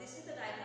this is the diagram